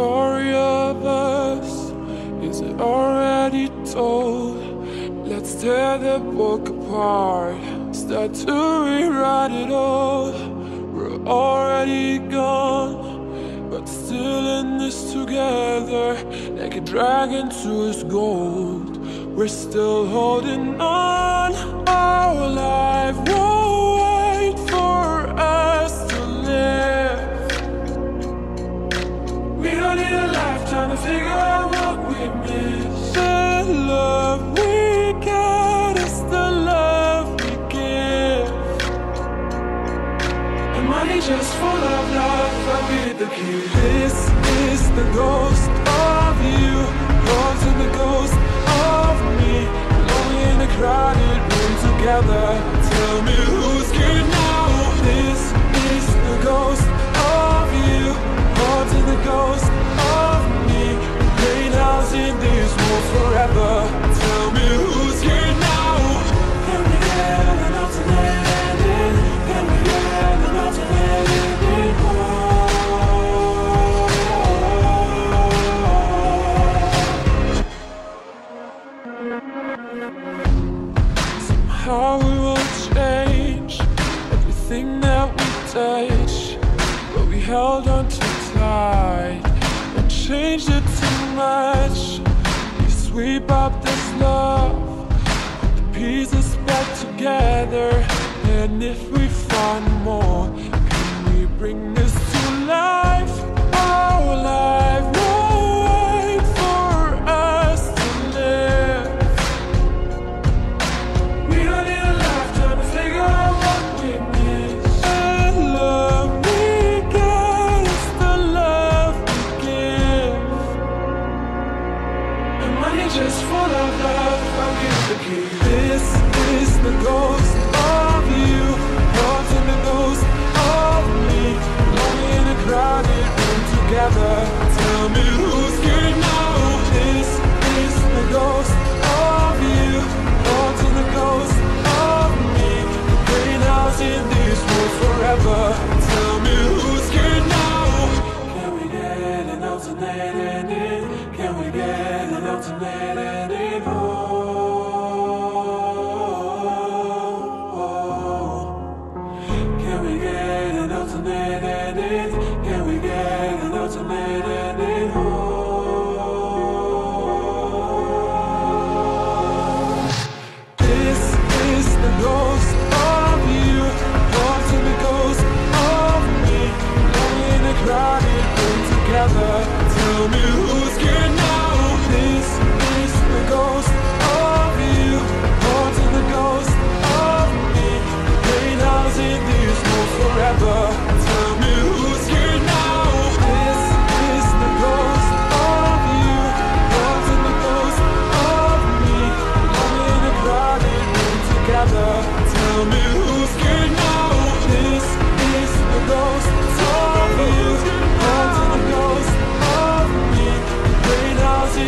story of us? Is it already told? Let's tear the book apart. Start to rewrite it all. We're already gone, but still in this together. Like a dragon to its gold. We're still holding on. Our life The love we is the love we give. And money just full of love, the. This is the ghost of you, haunting the ghost of me. Lonely in a crowded room together. Tell me who's Somehow we will change everything that we touch, but we held on too tight and changed it too much. We sweep up this love, put the pieces back together, and if we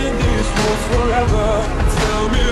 this will forever. Tell me.